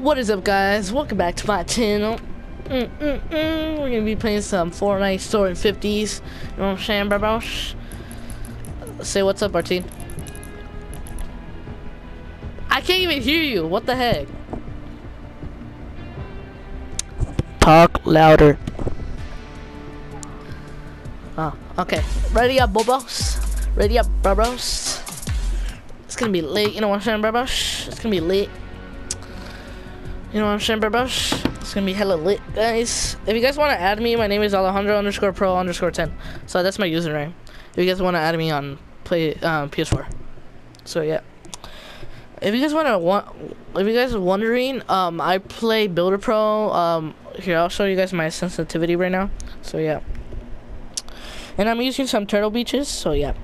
What is up guys? Welcome back to my channel. Mm -mm -mm. We're gonna be playing some Fortnite Soaring 50s. You know what I'm saying, bro? Say what's up, Martin. I can't even hear you. What the heck? Talk louder. Oh, okay. Ready up, bobos? Ready up, bros? It's gonna be late. You know what I'm saying, bros? It's gonna be late. You know what I'm saying? It's gonna be hella lit, guys. If you guys want to add me, my name is Alejandro underscore pro underscore 10. So that's my username. If you guys want to add me on play um, PS4. So yeah. If you guys want to want, if you guys are wondering, um, I play Builder Pro. Um, here I'll show you guys my sensitivity right now. So yeah. And I'm using some Turtle Beaches. So yeah.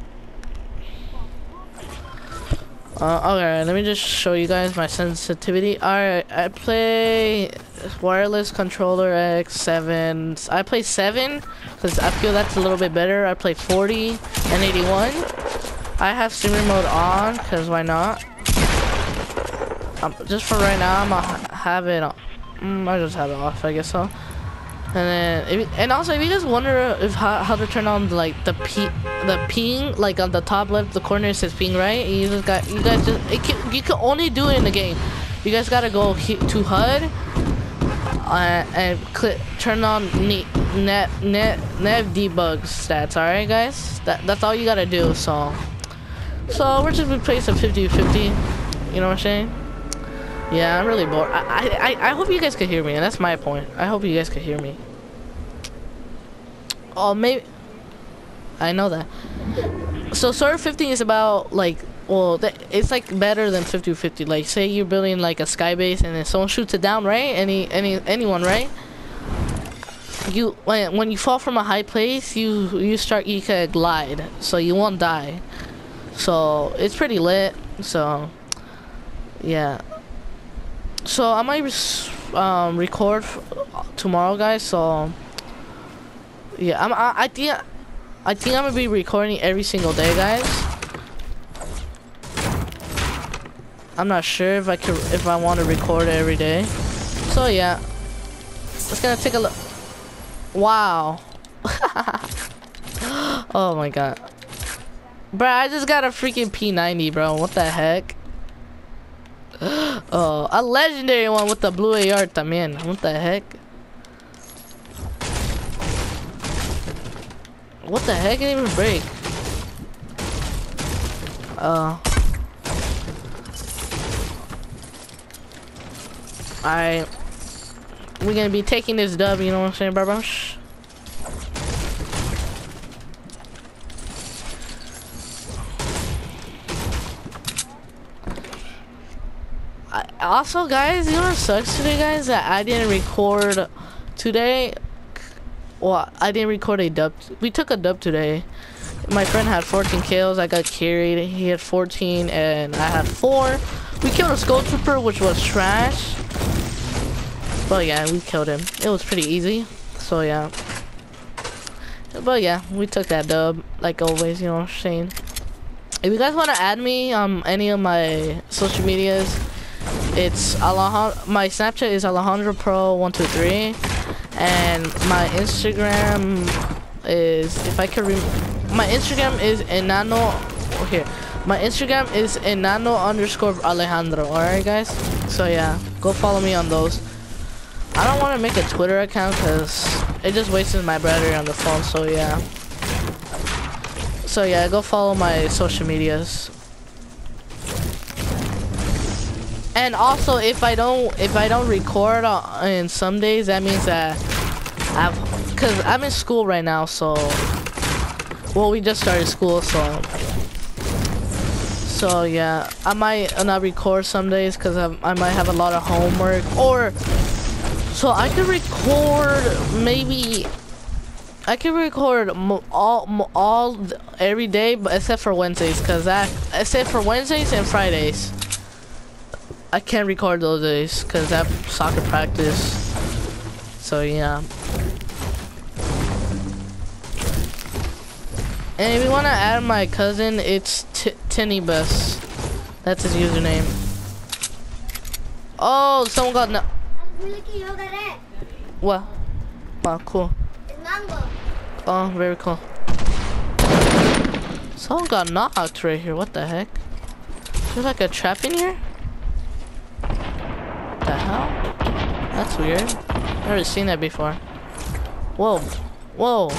Uh, okay, let me just show you guys my sensitivity. Alright, I play wireless controller X7. I play 7 because I feel that's a little bit better. I play 40 and 81. I have streamer mode on because why not? Um, just for right now, I'm gonna have it on. Mm, I just have it off, I guess so. And then, and also, if you guys wonder if how, how to turn on like the p the ping, like on the top left, the corner says ping, right? You just got, you guys just, it can, you can only do it in the game. You guys gotta go to HUD uh, and click, turn on net net net net debug stats. All right, guys. That that's all you gotta do. So, so we're just replacing 50-50. You know what I'm saying? Yeah, I'm really bored. I, I, I hope you guys can hear me, and that's my point. I hope you guys can hear me. Oh, maybe... I know that. So, Soaring 50 is about, like, well, it's, like, better than 50-50. Like, say you're building, like, a sky base, and then someone shoots it down, right? Any, any, anyone, right? You, when, when you fall from a high place, you, you start, you can glide, so you won't die. So, it's pretty lit, so... Yeah so I might um, record tomorrow, guys. So yeah, I'm. I, I think. I think I'm gonna be recording every single day, guys. I'm not sure if I could, if I want to record every day. So yeah, let's gonna take a look. Wow. oh my god. Bro, I just got a freaking P90, bro. What the heck? oh, a legendary one with the blue AR también. What the heck? What the heck? It didn't even break. Oh. Alright. We're gonna be taking this dub, you know what I'm saying, bro? Also, guys, you know what sucks today, guys? That I didn't record today. Well, I didn't record a dub. We took a dub today. My friend had 14 kills. I got carried. He had 14, and I had four. We killed a skull trooper, which was trash. But yeah, we killed him. It was pretty easy. So yeah. But yeah, we took that dub, like always, you know what I'm saying? If you guys want to add me on um, any of my social medias, it's Alejandro. My Snapchat is Alejandro Pro one two three, and my Instagram is if I can. my Instagram is enano. Oh, here, my Instagram is enano underscore Alejandro. All right, guys. So yeah, go follow me on those. I don't want to make a Twitter account because it just wastes my battery on the phone. So yeah. So yeah, go follow my social medias. And also, if I don't, if I don't record in some days, that means that I've, cause I'm in school right now, so, well, we just started school, so, so yeah, I might not record some days, cause I, I might have a lot of homework, or, so I could record maybe, I can record all, all, every day, but except for Wednesdays, cause that, except for Wednesdays and Fridays. I can't record those days because I have soccer practice. So yeah. And if you want to add my cousin, it's Tinnybus. That's his username. Oh, someone got no. What? Wow, cool. It's mango. Oh, very cool. Someone got knocked right here. What the heck? There's like a trap in here? The hell? That's weird. I've Never seen that before. Whoa. Whoa.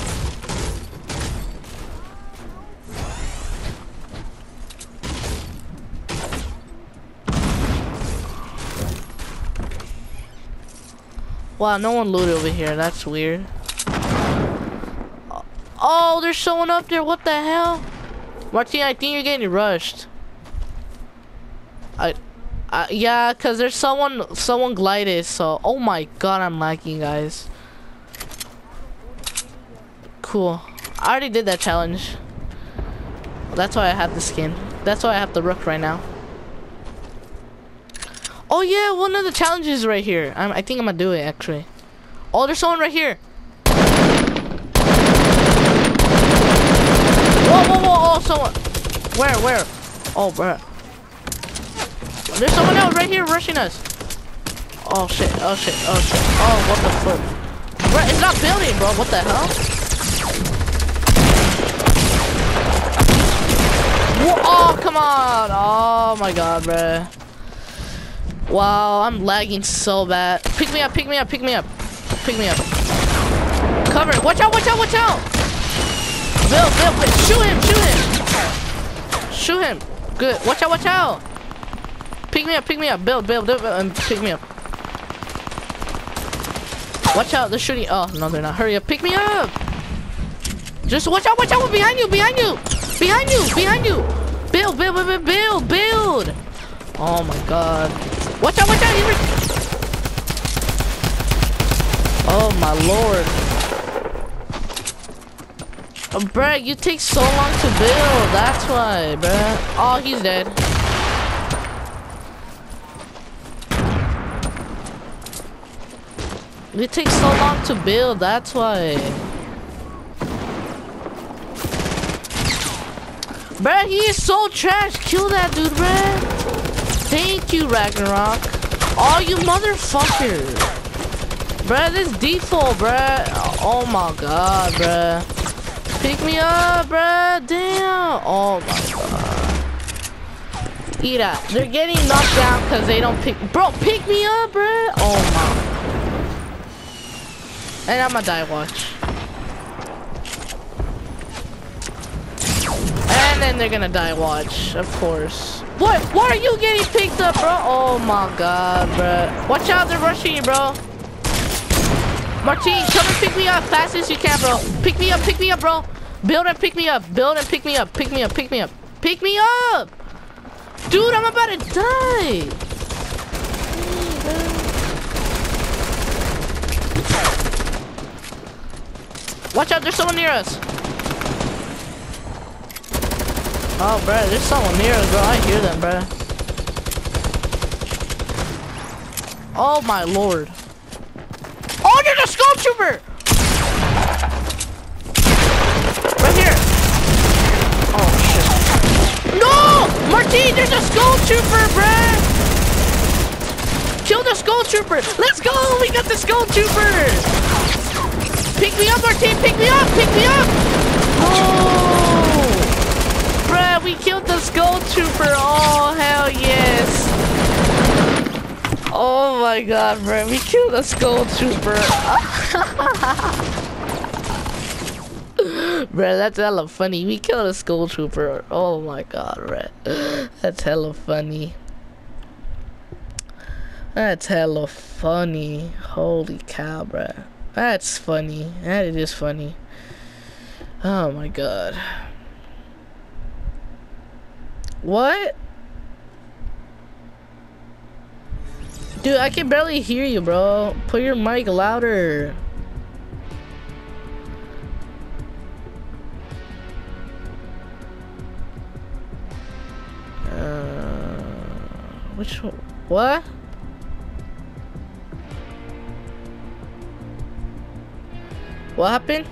Wow, no one looted over here. That's weird. Oh, there's someone up there. What the hell? Martin, I think you're getting rushed. I yeah, cause there's someone, someone glided. So, oh my god, I'm lagging, guys. Cool. I already did that challenge. That's why I have the skin. That's why I have the rook right now. Oh yeah, one of the challenges right here. I'm, I think I'm gonna do it actually. Oh, there's someone right here. Whoa, whoa, whoa, oh, someone. Where, where? Oh, bruh. There's someone else right here rushing us. Oh shit, oh shit, oh shit. Oh, what the fuck? Bruh, it's not building, bro. What the hell? Whoa, oh, come on. Oh my god, bro. Wow, I'm lagging so bad. Pick me up, pick me up, pick me up. Pick me up. Cover. Watch out, watch out, watch out. Bill, Bill, Bill. Shoot him, shoot him. Shoot him. Good. Watch out, watch out. Pick me up, pick me up. build, build, build, and pick me up. Watch out, they're shooting. Oh, no, they're not. Hurry up, pick me up. Just watch out, watch out. Behind you, behind you. Behind you, behind you. Build, build, build, build, build. Oh my god. Watch out, watch out. Oh my lord. Oh, bruh, you take so long to build. That's why, bruh. Oh, he's dead. It takes so long to build. That's why. Bruh, he is so trash. Kill that dude, bruh. Thank you, Ragnarok. Oh, you motherfucker. Bruh, this default, bruh. Oh my god, bruh. Pick me up, bruh. Damn. Oh my god. Eat that. They're getting knocked down because they don't pick. Bro, pick me up, bruh. Oh my. And I'm gonna die watch. And then they're gonna die watch, of course. What? Why are you getting picked up, bro? Oh my god, bro. Watch out, they're rushing you, bro. Martine, come and pick me up fast as you can, bro. Pick me up, pick me up, bro. Build and pick me up. Build and pick me up. Pick me up, pick me up. Pick me up! Dude, I'm about to die! Watch out, there's someone near us. Oh, bro, there's someone near us, bro. I hear them, bro. Oh, my lord. Oh, there's a skull trooper! Right here. Oh, shit. No! Martine, there's a skull trooper, bruh! Kill the skull trooper! Let's go! We got the skull trooper! Pick me up, Martine! Pick me up! Pick me up! Oh! Bruh, we killed the skull trooper! Oh, hell yes! Oh my god, bruh, we killed the skull trooper! bruh, that's hella funny. We killed a skull trooper. Oh my god, bruh. That's hella funny. That's hella funny. Holy cow, bruh. That's funny. That is funny. Oh my god. What? Dude, I can barely hear you, bro. Put your mic louder. Uh, which one? What? What happened?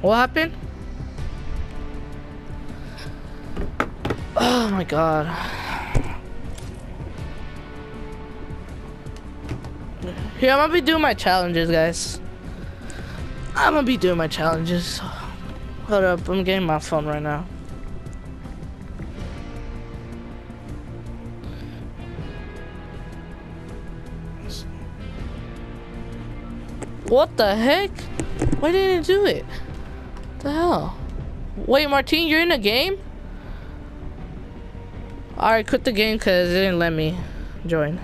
What happened? Oh my god. Here, I'm gonna be doing my challenges, guys. I'm gonna be doing my challenges. Hold up, I'm getting my phone right now. What the heck? Why didn't it do it? The hell? Wait, Martine, you're in a game? Alright, quit the game because it didn't let me join.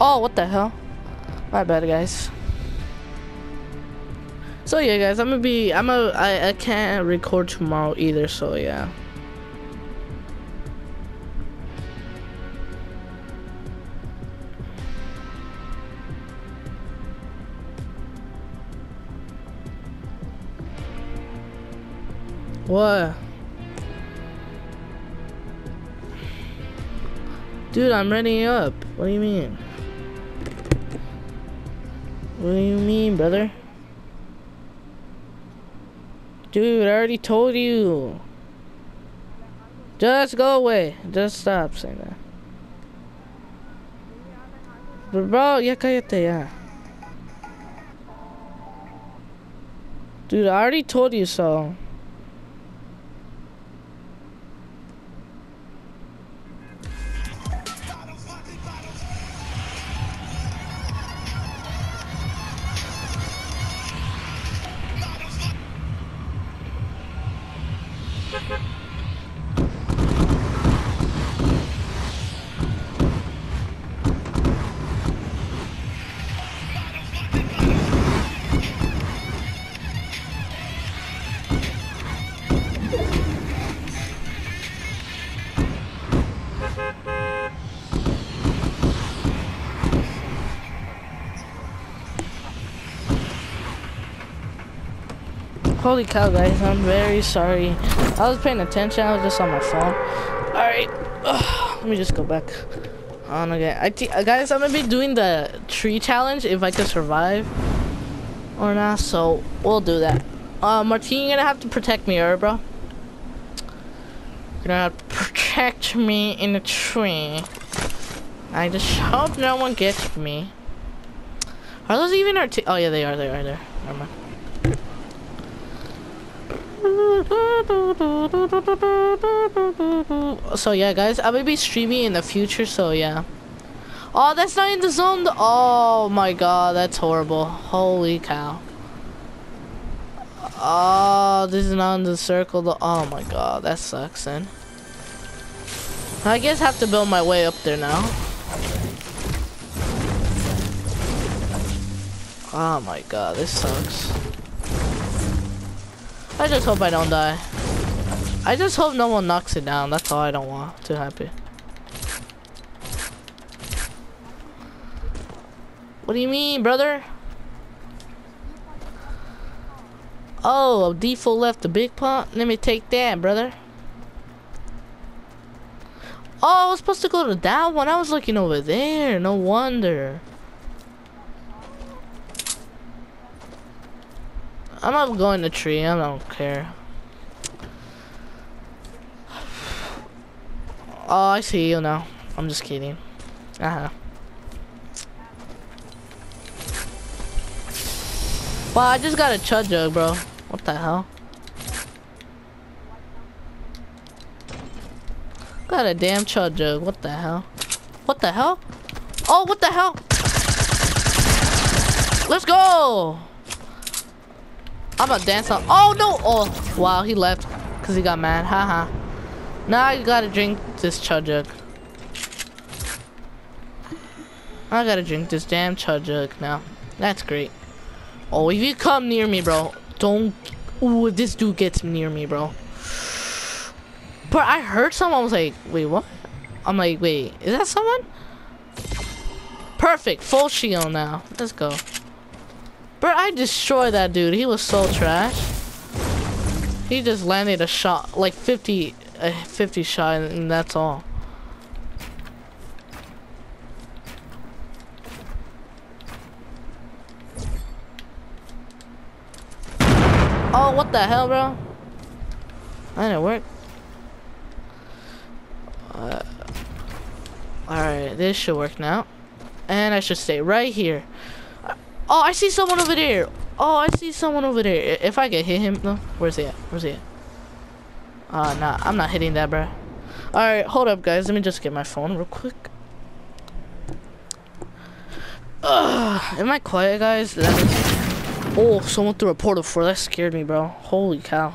Oh, what the hell? My bad, guys. So yeah, guys, I'm gonna be. I'm a. I, I can't record tomorrow either. So yeah. What? Dude, I'm ready up. What do you mean? What do you mean, brother? Dude, I already told you. Just go away. Just stop saying that. But bro, ya cállate ya. Dude, I already told you so. Holy cow, guys, I'm very sorry. I was paying attention, I was just on my phone. Alright, let me just go back on again. I guys, I'm gonna be doing the tree challenge if I can survive or not, so we'll do that. Uh, you're gonna have to protect me, alright, bro? You're gonna have to protect me in the tree. I just hope no one gets me. Are those even our Oh, yeah, they are, they are there. Never mind. So yeah, guys, I will be streaming in the future. So yeah. Oh, that's not in the zone. Oh my god, that's horrible. Holy cow. Oh, this is not in the circle. Oh my god, that sucks. Then I guess I have to build my way up there now. Oh my god, this sucks. I just hope I don't die. I just hope no one knocks it down. That's all I don't want to happen. What do you mean, brother? Oh, a default left the big pot. Let me take that, brother. Oh, I was supposed to go to that one. I was looking over there. No wonder. I'm not going to tree. I don't care. Oh, I see you now. I'm just kidding. Uh huh. Wow, I just got a chug jug, bro. What the hell? Got a damn chug jug. What the hell? What the hell? Oh, what the hell? Let's go! I'm about to dance on. Oh no! Oh wow, he left because he got mad. Haha. now I gotta drink this chug jug. I gotta drink this damn chug jug now. That's great. Oh, if you come near me, bro, don't. Ooh, if this dude gets near me, bro. But I heard someone was like, wait, what? I'm like, wait, is that someone? Perfect, full shield now. Let's go. Bro, I destroyed that dude. He was so trash. He just landed a shot, like 50, a 50 shot, and that's all. Oh, what the hell, bro? That didn't work. Uh, Alright, this should work now. And I should stay right here. Oh, I see someone over there. Oh, I see someone over there. If I can hit him, though. Where's he at? Where's he at? Uh, nah, I'm not hitting that, bro. Alright, hold up, guys. Let me just get my phone real quick. Ugh, am I quiet, guys? Oh, someone threw a portal for that scared me, bro. Holy cow.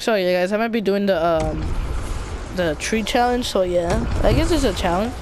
So yeah, guys, I might be doing the um the tree challenge. So yeah, I guess it's a challenge.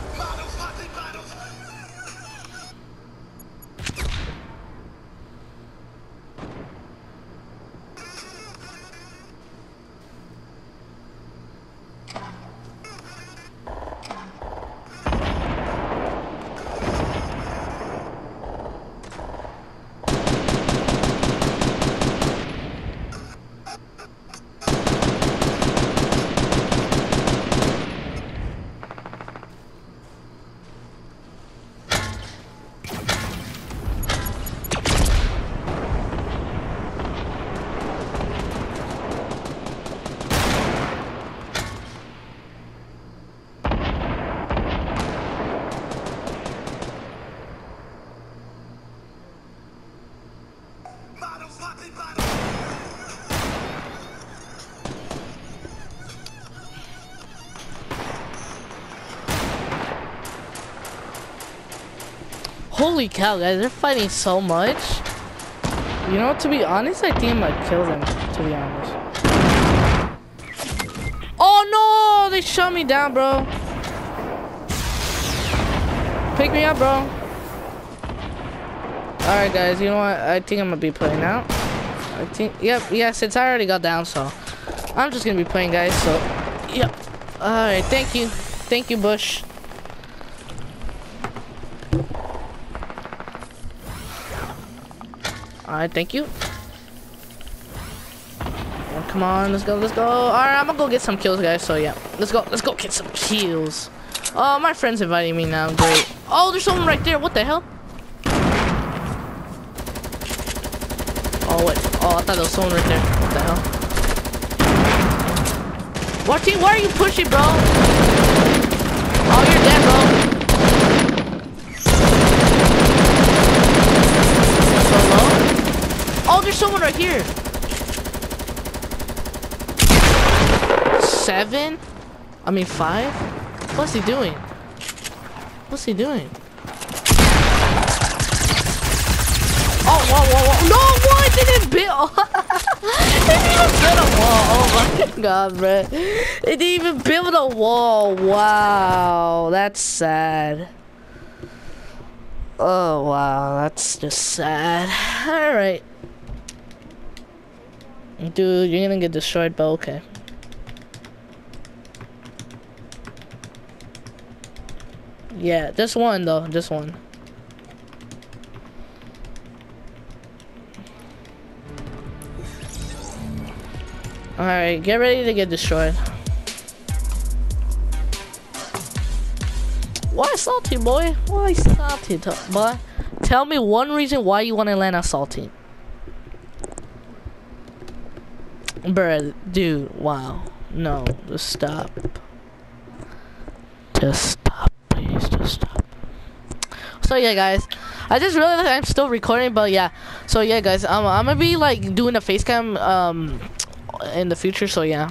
Holy cow, guys, they're fighting so much. You know, to be honest, I think I might kill them, to be honest. Oh no, they shot me down, bro. Pick me up, bro. Alright, guys, you know what? I think I'm gonna be playing out. I think, yep, yeah, since I already got down, so I'm just gonna be playing, guys, so, yep. Alright, thank you. Thank you, Bush. Alright, thank you. Oh, come on, let's go, let's go. Alright, I'm gonna go get some kills, guys. So yeah, let's go, let's go get some kills. Oh, my friend's inviting me now. Great. Oh, there's someone right there. What the hell? Oh wait. Oh, I thought there was someone right there. What the hell? Team? Why are you pushing, bro? Oh, you're dead, bro. So low? Oh, there's someone right here. Seven? I mean five? What's he doing? What's he doing? Oh, whoa, whoa, whoa. No, what? Didn't build. it even build a wall. Oh my god, bro. It didn't even build a wall. Wow. That's sad. Oh, wow. That's just sad. Alright. Dude, you're gonna get destroyed, but okay. Yeah, just one though, just one. Alright, get ready to get destroyed. Why salty, boy? Why salty, boy? Tell me one reason why you want to land a salty. Bruh, dude, wow. No, just stop. Just stop, please, just stop. So yeah, guys, I just realized I'm still recording, but yeah. So yeah, guys, I'm gonna be like doing a face cam um in the future. So yeah.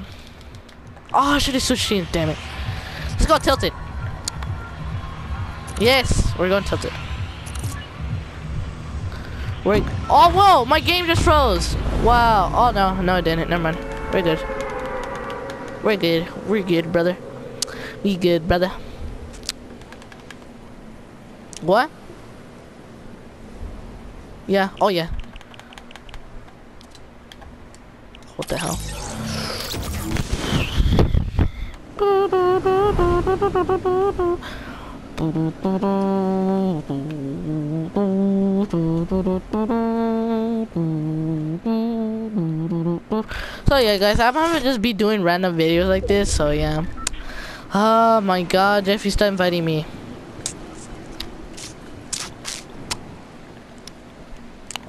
Oh, I should have switched teams. Damn it. Let's go tilted. Yes, we're going tilted. Wait. Oh, whoa! My game just froze. Wow. Oh no, no, it didn't. Never mind. We're good. We're good. We're good, brother. We good, brother. What? Yeah. Oh yeah. What the hell? So yeah, guys, I'm gonna just be doing random videos like this. So yeah. Oh my God, Jeffy, stop inviting me.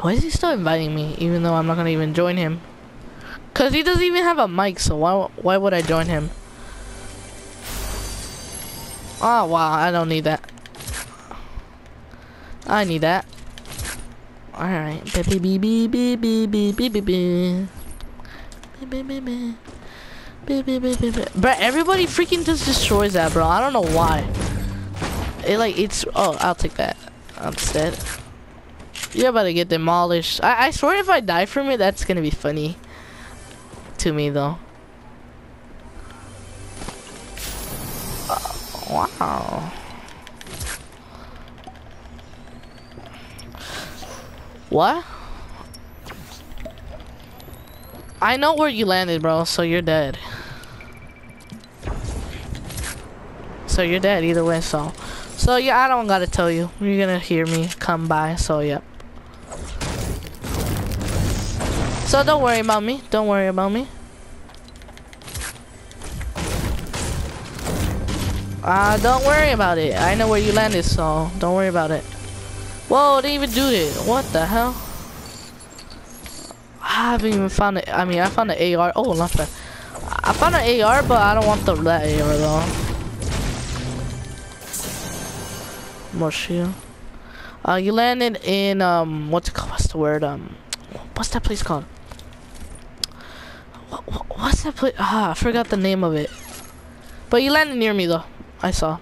Why is he still inviting me, even though I'm not gonna even join him? Cause he doesn't even have a mic, so why why would I join him? Oh wow, I don't need that. I need that. Alright. Baby. Beep beep beep beep beep. Bro, everybody freaking just destroys that, bro. I don't know why. It like it's oh, I'll take that instead. You're about to get demolished. I, I swear if I die from it, that's gonna be funny. To me though. What? I know where you landed, bro, so you're dead. So you're dead either way, so. So yeah, I don't gotta tell you. You're gonna hear me come by, so yep. So don't worry about me. Don't worry about me. Uh, don't worry about it. I know where you landed, so don't worry about it. Whoa, they even do it. What the hell? I haven't even found it. I mean, I found an AR. Oh, not bad. I found an AR, but I don't want the that AR though. More shield. Uh, you landed in um, what's it called? What's the word? Um, what's that place called? What, what's that place? Ah, I forgot the name of it. But you landed near me though. I saw.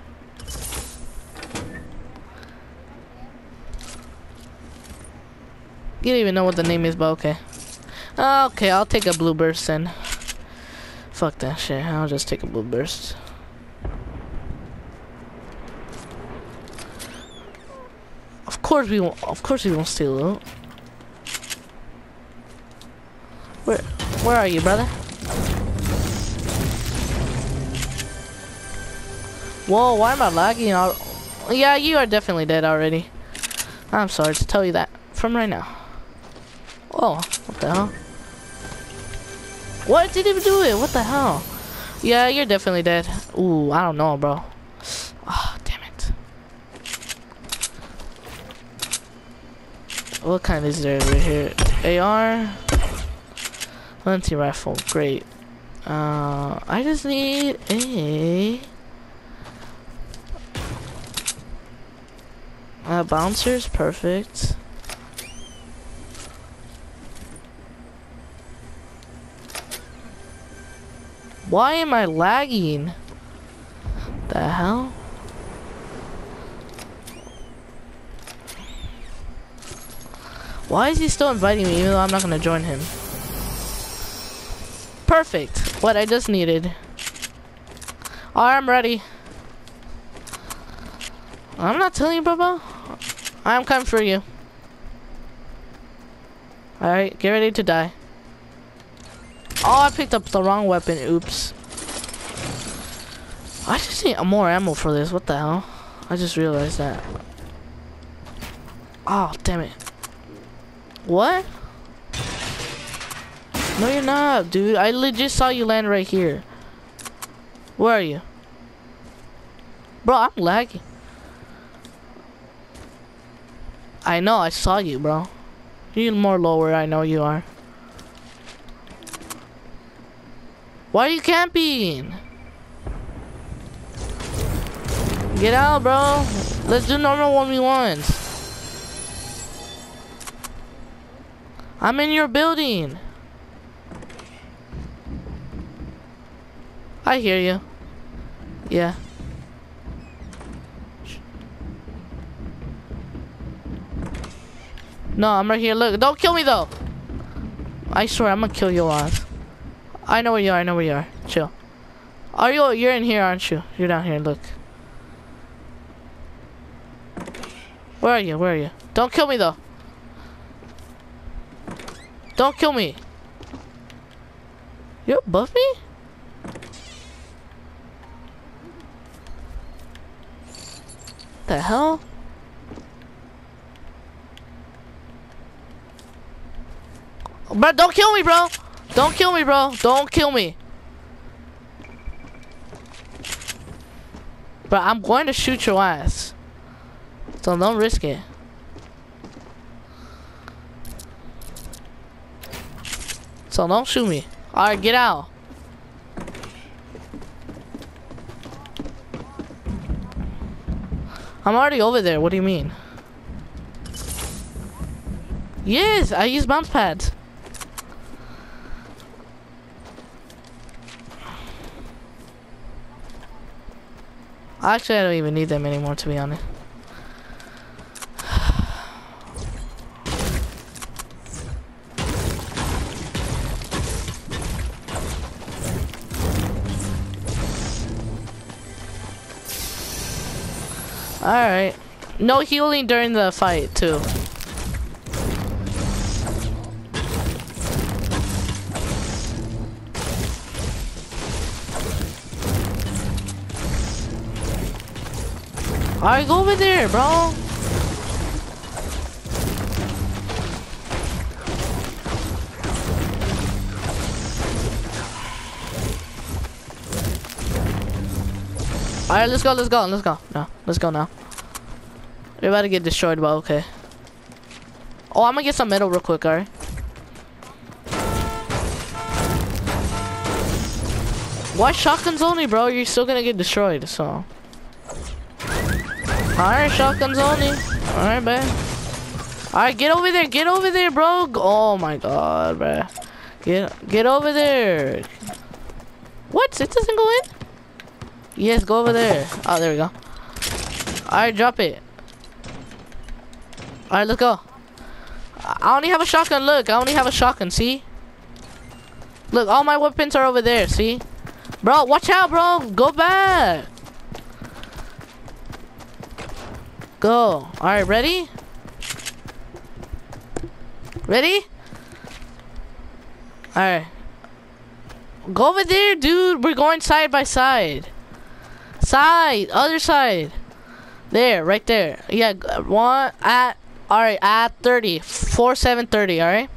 You don't even know what the name is, but okay. Ah, okay, I'll take a blue burst then. Fuck that shit. I'll just take a blue burst. Of course we won't. Of course we won't steal loot. Where, where are you, brother? Whoa, why am I lagging? All yeah, you are definitely dead already. I'm sorry to tell you that from right now. Oh, what the hell? What? Didn't even do it. What the hell? Yeah, you're definitely dead. Ooh, I don't know, bro. Oh, damn it. What kind is there over here? AR? Hunting rifle. Great. Uh, I just need a... Uh, bouncers, perfect. Why am I lagging? The hell? Why is he still inviting me even though I'm not gonna join him? Perfect. What I just needed. Alright, I'm ready. I'm not telling you, Bubba. I'm coming for you. Alright, get ready to die. Oh, I picked up the wrong weapon. Oops. I just need more ammo for this. What the hell? I just realized that. Oh, damn it. What? No, you're not, dude. I legit saw you land right here. Where are you? Bro, I'm lagging. I know, I saw you, bro. You're more lower, I know you are. Why are you camping? Get out, bro. Let's do normal 1v1s. I'm in your building. I hear you. Yeah. No, I'm right here. Look, don't kill me though. I swear, I'm gonna kill your ass. I know where you are. I know where you are. Chill. Are you? You're in here, aren't you? You're down here. Look. Where are you? Where are you? Don't kill me though. Don't kill me. You above me? The hell? Bro, don't kill me, bro. Don't kill me, bro. Don't kill me. But I'm going to shoot your ass. So don't risk it. So don't shoot me. Alright, get out. I'm already over there. What do you mean? Yes, I use bounce pads. Actually, I don't even need them anymore, to be honest. Alright. No healing during the fight, too. Alright, go over there, bro. Alright, let's go, let's go, let's go. No, let's go now. We're about to get destroyed, but okay. Oh, I'm gonna get some metal real quick, alright? Why shotguns only, bro? You're still gonna get destroyed, so. Alright, shotguns only. Alright, man. Alright, get over there, get over there, bro. Oh my god, bro. Get get over there. What? It doesn't go in? Yes, go over there. Oh, there we go. Alright, drop it. Alright, let's go. I only have a shotgun, look. I only have a shotgun, see? Look, all my weapons are over there, see? Bro, watch out, bro. Go back. Go. Alright, ready? Ready? Alright. Go over there, dude. We're going side by side. Side. Other side. There, right there. Yeah, one at, alright, at 30. 4, 7, 30, alright?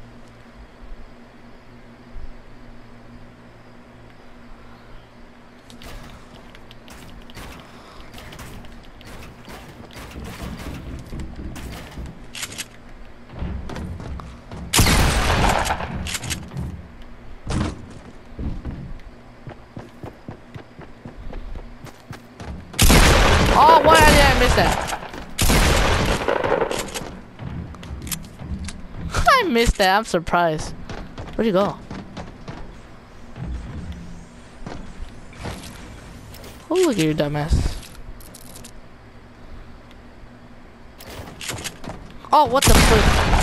Oh, why did I miss that? I missed that. I'm surprised. Where'd you go? Oh, look at your dumbass. Oh, what the frick?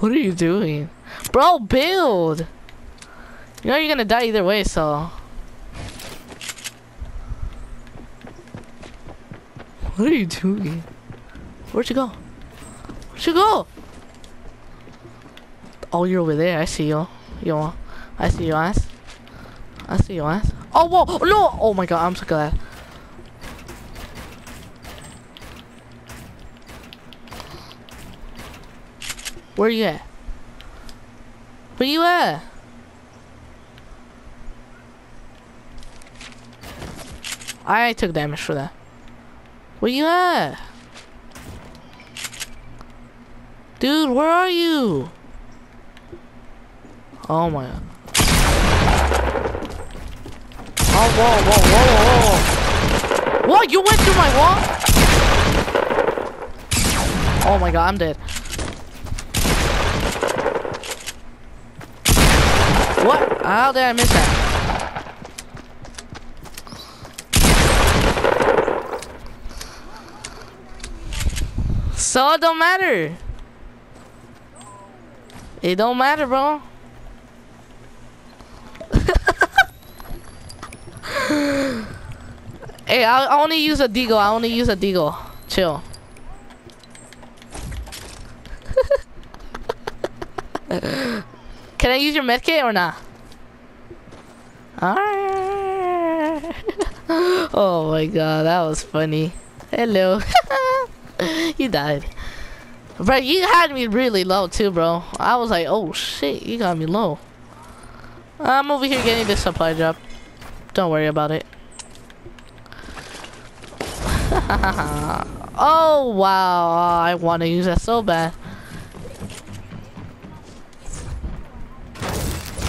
What are you doing? Bro, build! You know you're gonna die either way, so... What are you doing? Where'd you go? Where'd you go? Oh, you're over there. I see you. Yo, I see your ass. I see your ass. Oh, whoa! No! Oh my god, I'm so glad. Where you at? Where you at? I took damage for that. Where you at? Dude, where are you? Oh my god. Oh, whoa, whoa, whoa, whoa, whoa. What? You went through my wall? Oh my god, I'm dead. What? How did I miss that? So it don't matter. It don't matter, bro. hey, I, only use a deagle. I only use a deagle. Chill. Can I use your medkit or not? Oh my god, that was funny. Hello. you died. Bro, you had me really low too, bro. I was like, oh shit, you got me low. I'm over here getting this supply drop. Don't worry about it. oh wow, I want to use that so bad.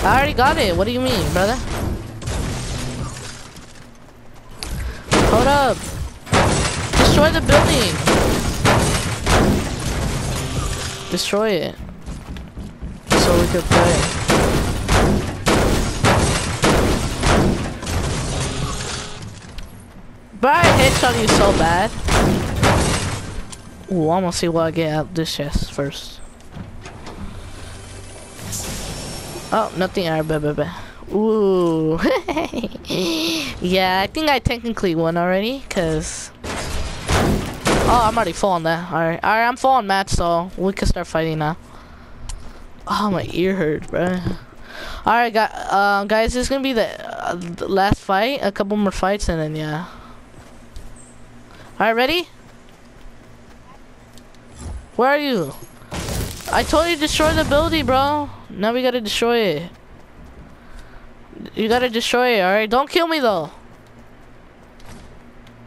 I already got it. What do you mean, brother? Hold up. Destroy the building. Destroy it. So we could play. But I headshot you so bad. Ooh, I'm gonna see what I get out this chest first. Oh, nothing. Alright, blah, blah, blah. Ooh. yeah, I think I technically won already, because... Oh, I'm already full there. Alright, alright, I'm falling, match, so we can start fighting now. Oh, my ear hurt, bro. Alright, guys, uh, guys, this is gonna be the, uh, the last fight. A couple more fights, and then, yeah. Alright, ready? Where are you? I told you to destroy the building, bro. Now we gotta destroy it. You gotta destroy it, alright? Don't kill me, though.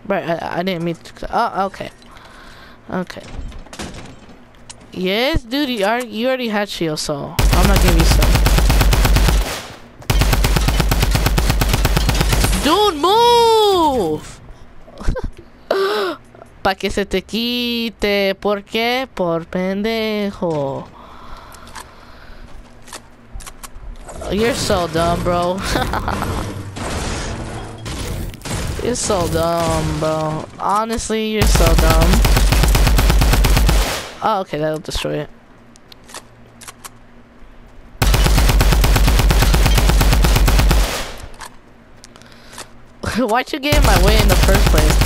Right, I, I didn't mean to. Oh, okay. Okay. Yes, dude, you, are, you already had shield, so I'm not giving you stuff. Dude, move! Pa' que se te quite. ¿Por qué? Por pendejo. You're so dumb, bro. you're so dumb, bro. Honestly, you're so dumb. Oh, okay, that'll destroy it. Why'd you get in my way in the first place?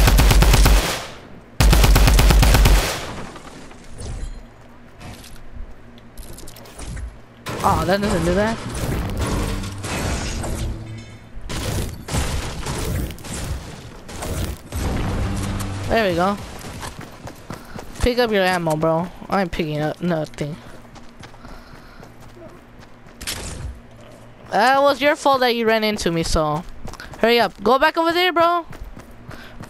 Oh, that doesn't do that? There we go. Pick up your ammo, bro. I'm picking up nothing. Uh, that was your fault that you ran into me, so... Hurry up. Go back over there, bro.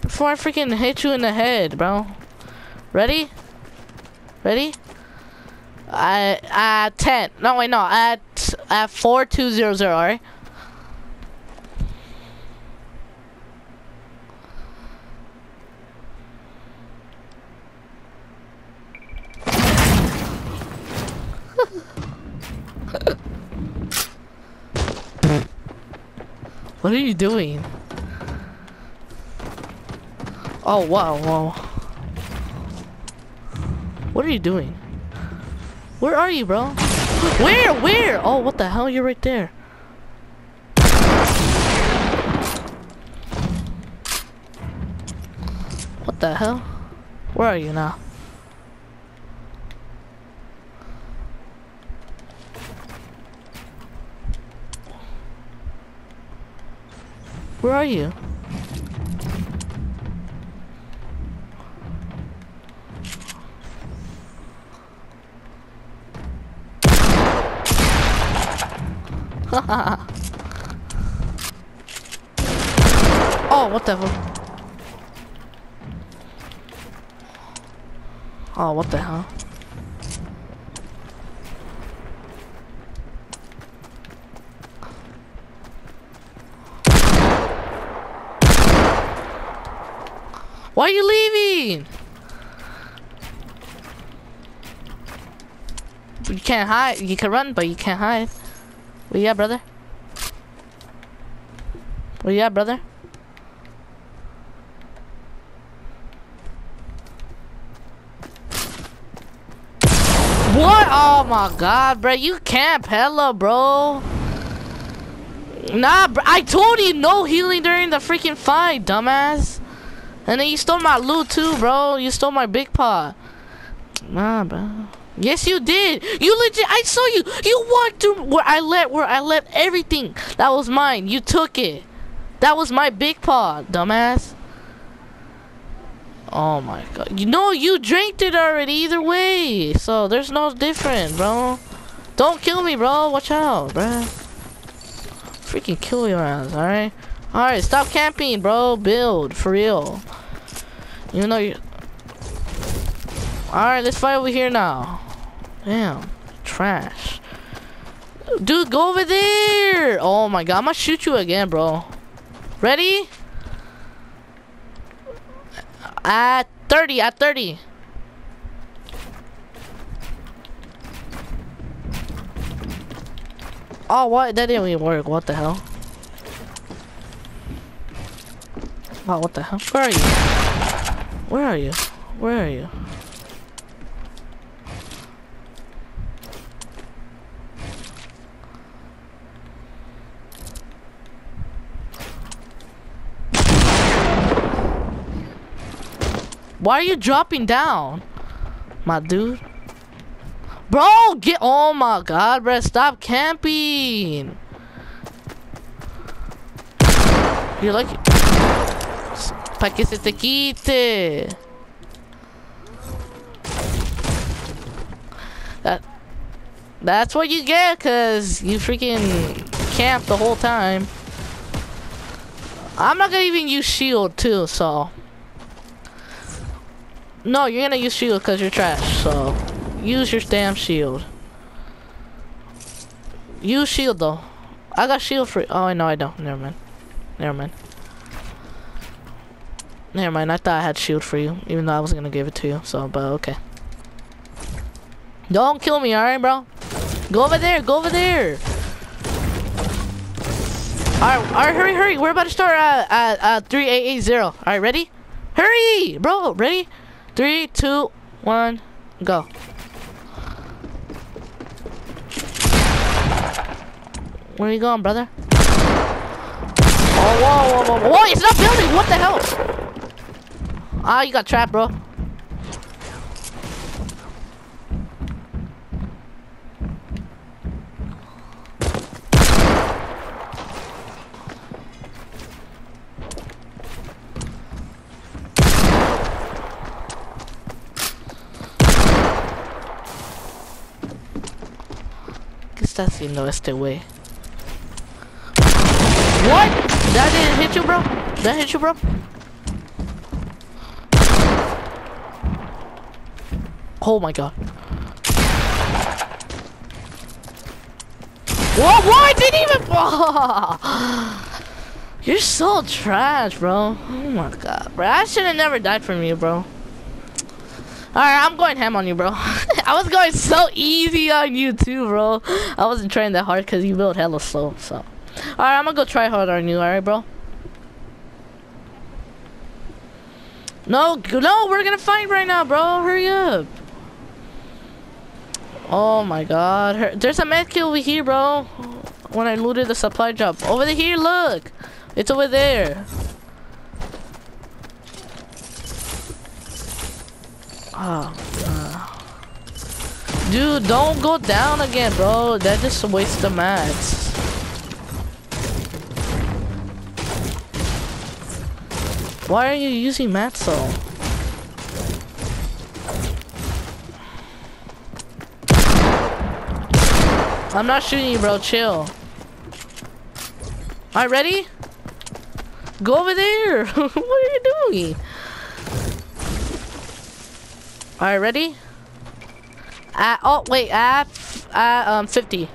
Before I freaking hit you in the head, bro. Ready? Ready? At, at 10. No, wait, no. At, at 4200, alright? What are you doing? Oh, wow, wow. What are you doing? Where are you, bro? Where? Where? Oh, what the hell? You're right there. What the hell? Where are you now? Where are you? oh, what the hell? Oh, what the hell? Why are you leaving? You can't hide. You can run, but you can't hide. Where you at, brother? Where you at, brother? What? Oh my god, bro. You can't hella, bro. Nah, bro. I told you no healing during the freaking fight, dumbass. And then you stole my loot too, bro. You stole my big pot. Nah, bro. Yes, you did. You legit. I saw you. You walked through where I left. where I left everything that was mine. You took it. That was my big pot, dumbass. Oh my god. You know you drank it already either way. So there's no different, bro. Don't kill me, bro. Watch out, bro. Freaking kill your ass, alright? Alright, stop camping, bro. Build, for real. Even though you... Alright, let's fight over here now. Damn. Trash. Dude, go over there! Oh my god, I'm gonna shoot you again, bro. Ready? At 30, at 30. Oh, what? That didn't even work. What the hell? Wow, what the hell? Where are you? Where are you? Where are you? Why are you dropping down? My dude. Bro, get oh my god, bro, stop camping. You're like Pa que se te quite. That That's what you get cuz you freaking camp the whole time. I'm not gonna even use shield too, so no, you're gonna use shield because you're trash, so use your damn shield. Use shield though. I got shield free. Oh, no, I don't. Never mind. Never mind. Never mind. I thought I had shield for you, even though I wasn't gonna give it to you. So, but okay. Don't kill me, alright, bro? Go over there. Go over there. Alright, alright, hurry, hurry. We're about to start at, at, at 3880. Alright, ready? Hurry, bro. Ready? Three, two, one, go. Where are you going, brother? Oh, whoa, whoa, whoa, whoa, it's not building, what the hell? Ah, you got trapped, bro. What? That didn't hit you, bro? That hit you, bro? Oh my god. Whoa, whoa, I didn't even oh. You're so trash, bro. Oh my god, bro. I should have never died from you, bro. Alright, I'm going ham on you, bro. I was going so easy on you too, bro. I wasn't trying that hard because you built hella slow, so. Alright, I'm gonna go try hard on you, alright, bro? No, no, we're gonna fight right now, bro. Hurry up. Oh my god. There's a med kit over here, bro. When I looted the supply drop. Over here, look. It's over there. Oh. Dude, don't go down again, bro. That just wastes the mats. Why are you using mats though? I'm not shooting you, bro. Chill. Alright, ready? Go over there. what are you doing? Alright, ready? At, oh, wait, at, at um, 50.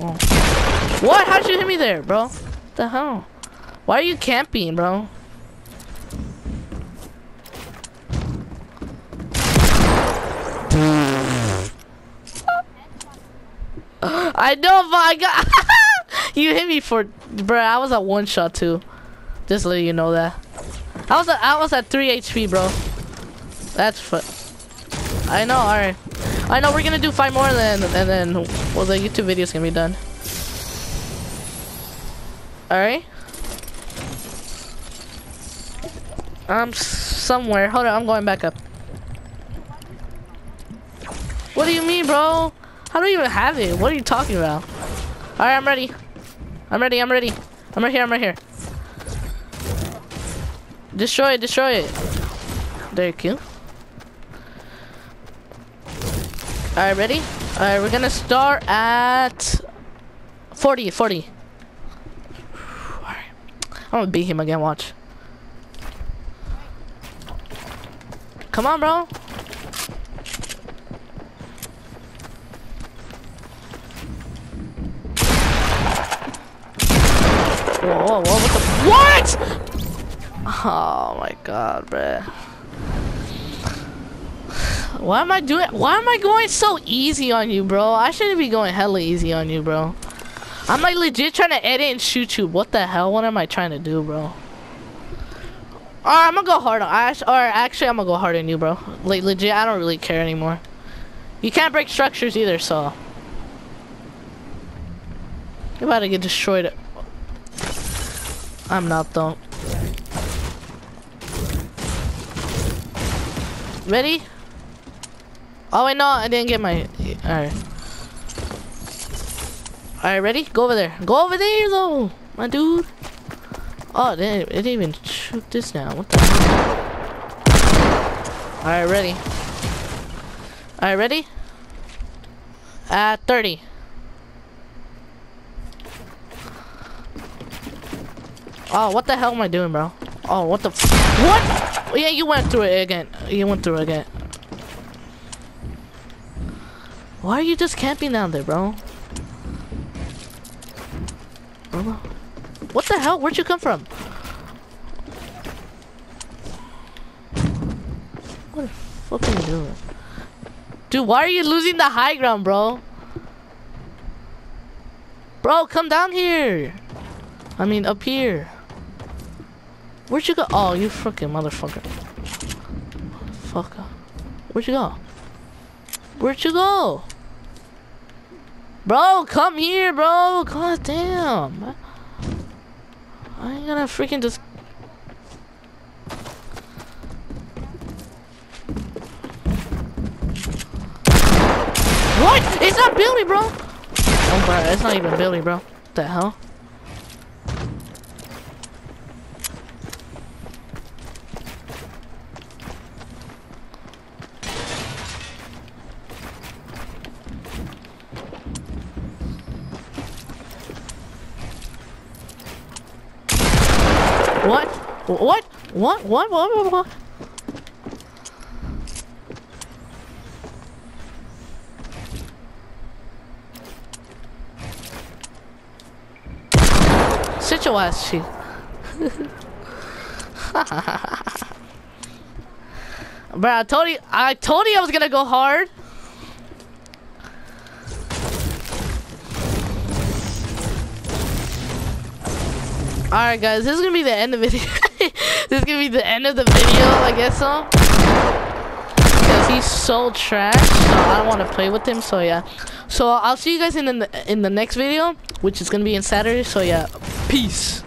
Oh. What? How'd you hit me there, bro? What the hell? Why are you camping, bro? I know, but I got. you hit me for, bro. I was at one shot too. Just letting you know that. I was at, I was at three HP, bro. That's fun. I know. All right. I know we're gonna do five more, then and then well the YouTube video's gonna be done. All right. I'm somewhere. Hold on. I'm going back up. What do you mean, bro? I don't even have it. What are you talking about? All right, I'm ready. I'm ready. I'm ready. I'm right here. I'm right here. Destroy it. Destroy it. There you go. All right, ready? All right, we're gonna start at 40. 40. All right. I'm gonna beat him again. Watch. Come on, bro. Whoa, whoa, whoa, what the- What? Oh my god, bruh. Why am I doing- Why am I going so easy on you, bro? I shouldn't be going hella easy on you, bro. I'm like legit trying to edit and shoot you. What the hell? What am I trying to do, bro? Alright, I'm gonna go hard on- I, Or actually, I'm gonna go hard on you, bro. Like, legit, I don't really care anymore. You can't break structures either, so... You're about to get destroyed. I'm not though. Ready? Oh wait, no, I didn't get my. Alright. Alright, ready? Go over there. Go over there though, my dude. Oh, it didn't, it didn't even shoot this down. What the hell? Alright, ready. Alright, ready? At 30. Oh, what the hell am I doing, bro? Oh, what the What? Oh, yeah, you went through it again. You went through it again. Why are you just camping down there, bro? What the hell? Where'd you come from? What the fuck are you doing? Dude, why are you losing the high ground, bro? Bro, come down here. I mean, up here. Where'd you go? Oh, you fucking motherfucker. Fucker. Where'd you go? Where'd you go? Bro, come here, bro. God damn. I ain't gonna freaking just... What? It's not Billy, bro. Oh, bro, it's not even Billy, bro. What the hell? What? What? What? What? What? What? what? Ass, she. Bro, I told you, I told you I was gonna go hard. Alright guys, this is gonna be the end of the video. this is gonna be the end of the video, I guess so. Because he's so trash, so I don't want to play with him, so yeah. So I'll see you guys in the in the next video, which is gonna be in Saturday, so yeah. Peace.